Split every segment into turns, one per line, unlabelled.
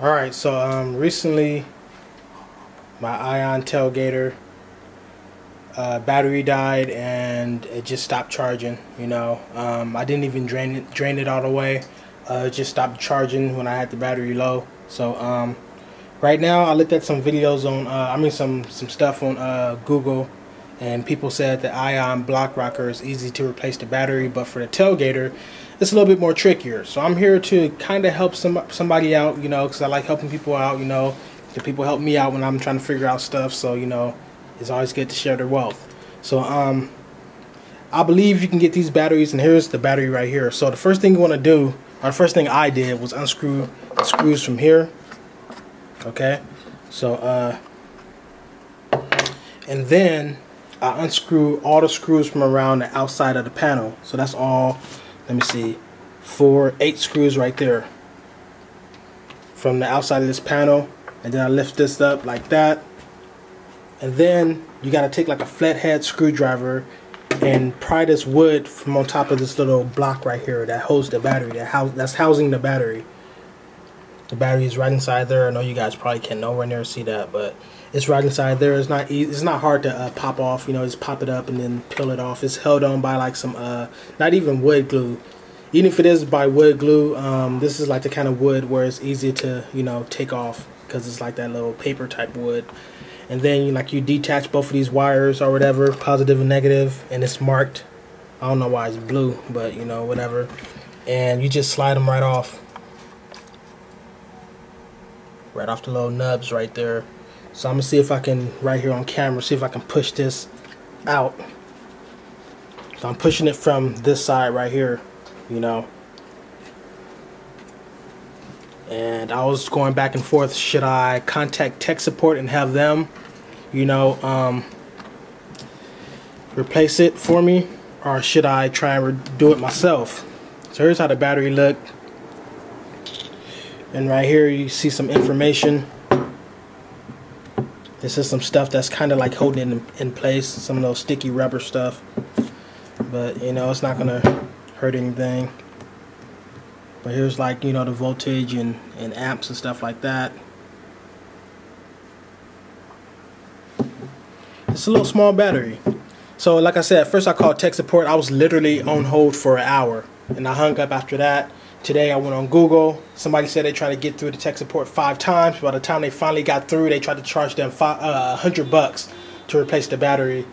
Alright, so um, recently my Ion tailgater uh, battery died and it just stopped charging. You know, um, I didn't even drain it, drain it all the way. Uh, it just stopped charging when I had the battery low. So um, right now, I looked at some videos on, uh, I mean, some some stuff on uh, Google, and people said the Ion block rocker is easy to replace the battery, but for the tailgater, it's a little bit more trickier. So I'm here to kind of help some somebody out, you know, because I like helping people out, you know. The people help me out when I'm trying to figure out stuff. So you know, it's always good to share their wealth. So um, I believe you can get these batteries, and here's the battery right here. So the first thing you want to do, or the first thing I did, was unscrew screws from here. Okay, so uh, and then I unscrew all the screws from around the outside of the panel. So that's all let me see, four, eight screws right there from the outside of this panel. And then I lift this up like that. And then you got to take like a flathead screwdriver and pry this wood from on top of this little block right here that holds the battery, that house, that's housing the battery. The battery is right inside there. I know you guys probably can nowhere near see that, but it's right inside there. It's not easy, it's not hard to uh, pop off. You know, just pop it up and then peel it off. It's held on by like some uh, not even wood glue. Even if it is by wood glue, um, this is like the kind of wood where it's easy to you know take off because it's like that little paper type wood. And then like you detach both of these wires or whatever, positive and negative, and it's marked. I don't know why it's blue, but you know whatever. And you just slide them right off right off the little nubs right there. So I'm gonna see if I can, right here on camera, see if I can push this out. So I'm pushing it from this side right here, you know. And I was going back and forth, should I contact tech support and have them, you know, um, replace it for me? Or should I try and do it myself? So here's how the battery looked and right here you see some information. This is some stuff that's kind of like holding it in, in, place some of those sticky rubber stuff. But you know it's not gonna hurt anything. But here's like you know the voltage and, and amps and stuff like that. It's a little small battery. So like I said first I called tech support. I was literally on hold for an hour and I hung up after that Today I went on Google. Somebody said they tried to get through the tech support five times. By the time they finally got through, they tried to charge them five, uh, 100 bucks to replace the battery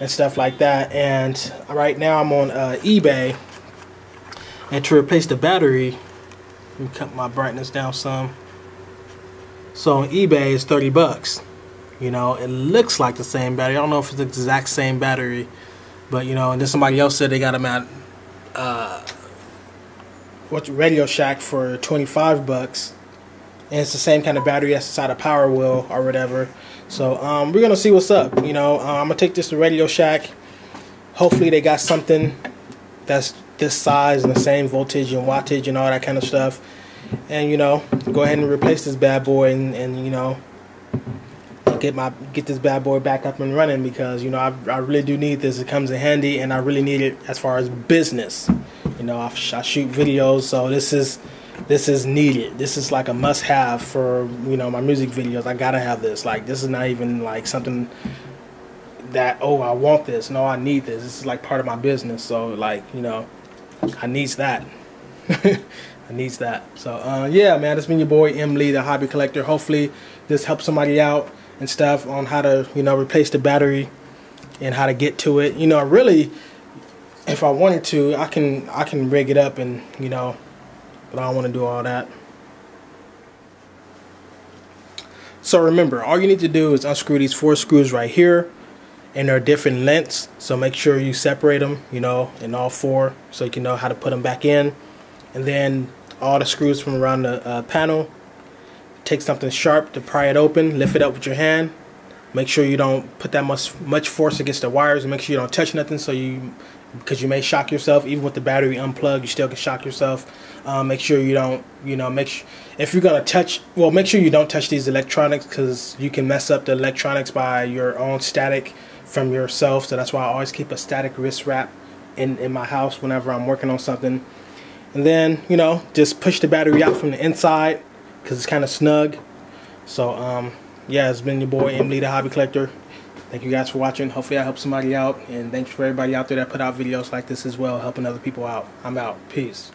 and stuff like that. And right now I'm on uh, eBay. And to replace the battery, let me cut my brightness down some. So on eBay it's 30 bucks. You know, it looks like the same battery. I don't know if it's the exact same battery, but you know, and then somebody else said they got them at uh, what's Radio Shack for 25 bucks. And it's the same kind of battery that's inside a power wheel or whatever. So um, we're gonna see what's up. You know, uh, I'm gonna take this to Radio Shack. Hopefully they got something that's this size and the same voltage and wattage and all that kind of stuff. And you know, go ahead and replace this bad boy and, and you know get my get this bad boy back up and running because you know I, I really do need this. It comes in handy and I really need it as far as business. You know, I, I shoot videos, so this is this is needed. This is like a must-have for you know my music videos. I gotta have this. Like this is not even like something that oh I want this. No, I need this. This is like part of my business. So like you know, I needs that. I needs that. So uh, yeah, man, it's been your boy M Lee, the hobby collector. Hopefully this helps somebody out and stuff on how to you know replace the battery and how to get to it. You know, really if I wanted to, I can I can rig it up and you know, but I don't want to do all that. So remember, all you need to do is unscrew these four screws right here, and they're different lengths. So make sure you separate them, you know, in all four, so you can know how to put them back in. And then all the screws from around the uh, panel. Take something sharp to pry it open, lift it up with your hand, make sure you don't put that much much force against the wires and make sure you don't touch nothing so you because you may shock yourself. Even with the battery unplugged you still can shock yourself. Um, make sure you don't you know make sure if you're gonna touch well make sure you don't touch these electronics because you can mess up the electronics by your own static from yourself. So that's why I always keep a static wrist wrap in in my house whenever I'm working on something. And then you know just push the battery out from the inside because it's kind of snug. So um, yeah, it's been your boy M Lee the Hobby Collector. Thank you guys for watching. Hopefully I helped somebody out. And thanks for everybody out there that put out videos like this as well, helping other people out. I'm out. Peace.